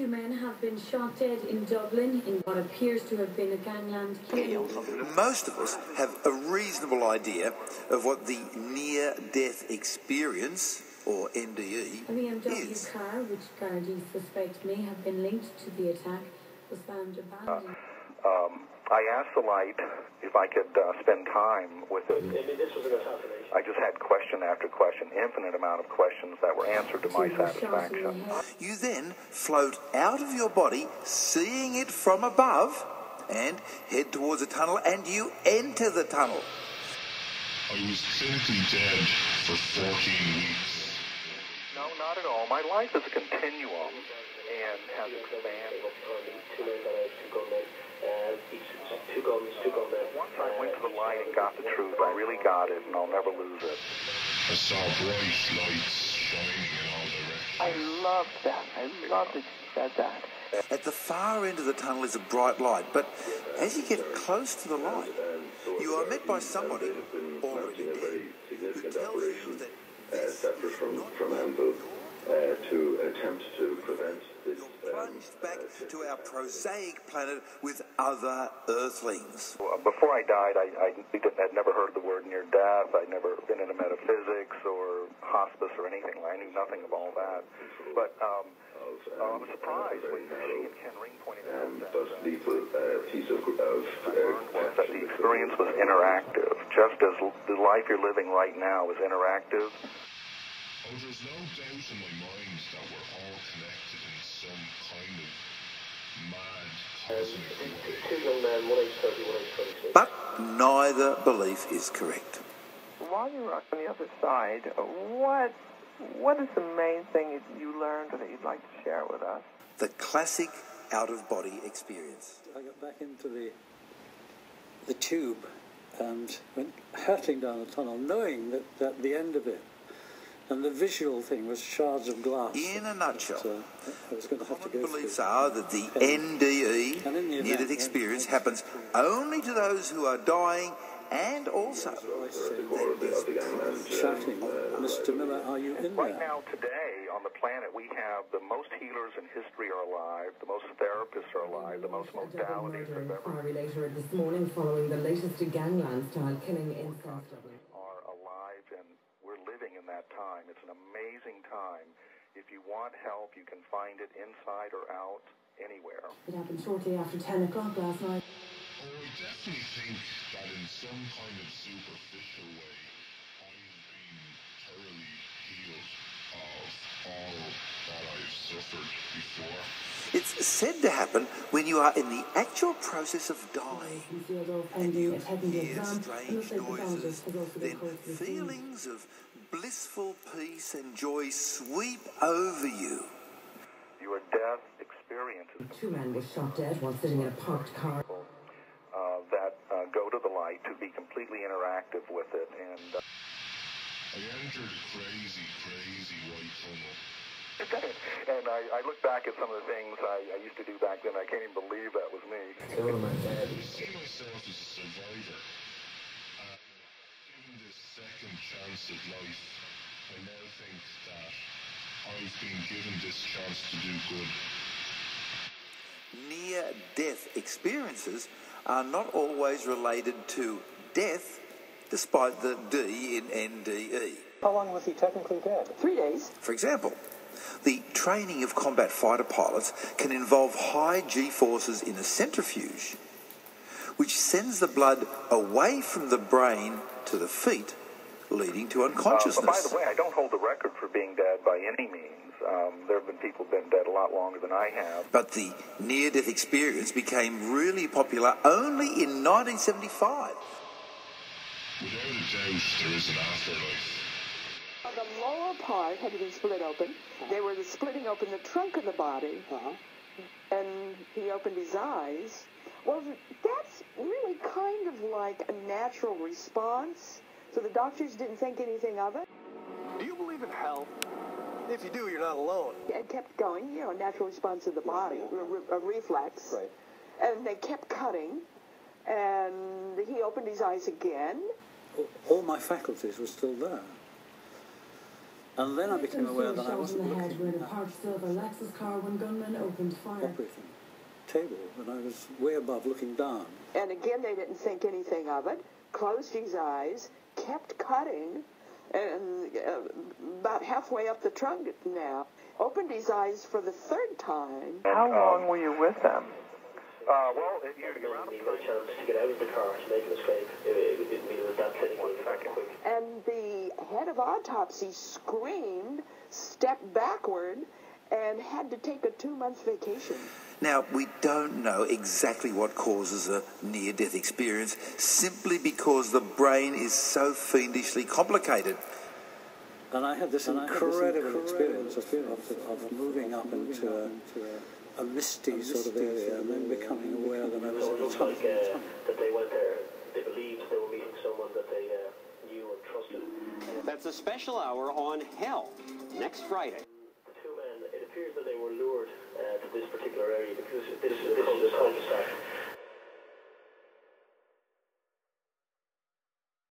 Two men have been shot dead in Dublin in what appears to have been a gangland killing. Most of us have a reasonable idea of what the near death experience, or NDE, A BMW is. car, which Gardaí suspect may have been linked to the attack, was found abandoned. um, I asked the light if I could uh, spend time with it. This was an assassination. I just had question after question, infinite amount of questions that were answered to my Two were shot in the satisfaction. You then float out of your body, seeing it from above, and head towards a tunnel, and you enter the tunnel. I was clinically dead for 14 weeks. No, not at all. My life is a continuum and has expanded. Once I went to the light and got the truth, I really got it, and I'll never lose it. I saw bright lights shining in all directions. I loved that. I loved that you said that. At the far end of the tunnel is a bright light, but as you get close to the light, you are met by somebody already dead who tells you that this separate from, not from Anvil to attempt to prevent this. You're um, plunged back to our prosaic planet with other Earthlings. Before I died, I, I didn't- had never heard the word near death. I'd never been into metaphysics or hospice or anything. I knew nothing of all that. But um, uh, I was surprised when she and Ken Ring pointed out um, that, uh, uh, piece of, of I learned was that the experience was interactive, just as the life you're living right now is interactive. Oh, there's no doubt in my mind that we're all connected in some kind of mad cosmic um, way. Two young men, one age 30, one age 26. But neither belief is correct. While you were on the other side, what what is the main thing that you learned that you'd like to share with us? The classic out of body experience. I got back into the the tube and went hurtling down the tunnel, knowing that at the end of it, and the visual thing was shards of glass. In a nutshell, So I uh, was going to have to go beliefs through. are oh, that the NDE, And in near-death experience, yeah. happens only to those who are dying and also I say, core of the, of the gangland. shouting, Mr. Miller, are you in Right there? now, today, on the planet, we have the most healers in history are alive, the most therapists are alive, the most A double modalities murder have ever inquiry later this morning following the latest gangland-style killing in South Dublin. are alive, and we're living in that time. It's an amazing time. If you want help, you can find it inside or out, anywhere. It happened shortly after 10 o'clock last night. Oh, I definitely think that in some kind of superficial way, I've been thoroughly healed of all that I've suffered before. it's said to happen when you are in the actual process of dying. We sealed off And you a hear exam, and the strange noises, pathologist has also been then the feelings of blissful peace and joy sweep over you. Your death experiences Two men were shot dead while sitting in a parked car. uh, that uh, go to the light to be completely interactive with it. And uh, I entered a crazy, crazy white tunnel. and I, I look back at some of the things I, I used to do back then. I can't even believe that was me. Two of them. I see myself as a survivor. Given this second chance at life, I now think that I've been given this chance to do good. Near death experiences are not always related to death, despite the D in NDE. How long was he technically dead? Three days. For example, the training of combat fighter pilots can involve high G forces in a centrifuge, which sends the blood away from the brain to the feet, leading to Uh, by the way, I don't hold the record for being dead by any means. Um, there have been people who've been dead a lot longer than I have. But the near death experience became really popular only in 1975. Without a doubt, there is an afterlife. The lower part had been split open. They were splitting open the trunk of the body, and he opened his eyes. Well, that's really kind of like a natural response. So the doctors didn't think anything of it. Do you believe in hell? If you do, you're not alone. It kept going, you know, natural response of the body, a, re- a reflex. Right. And they kept cutting, and he opened his eyes again. All- All my faculties were still there. And then I became aware that I wasn't in the head looking with a at parked silver Lexus car when gunmen opened fire. operating table, and I was way above looking down. And again, they didn't think anything of it, closed his eyes, kept cutting, and uh, about halfway up the trunk now, opened his eyes for the third time. How long were you with them? Uh, well, if you're, And you're out of got a time. chance to get out of the car to make an escape. It, it, it, it was that clinical. One second. quick. And the head of autopsy screamed, stepped backward, and had to take a two-month vacation. Now, we don't know exactly what causes a near death experience simply because the brain is so fiendishly complicated. And I had this incredible experience of, of, of moving up into a, a misty sort of area and then becoming aware that I was in it a looks tunnel. like uh, that they went there. They believed they were meeting someone that they uh, knew and trusted. That's a special hour on Hell next Friday. The two men, it appears that they were lured uh, to this particular area because this, this is a cul-de-sac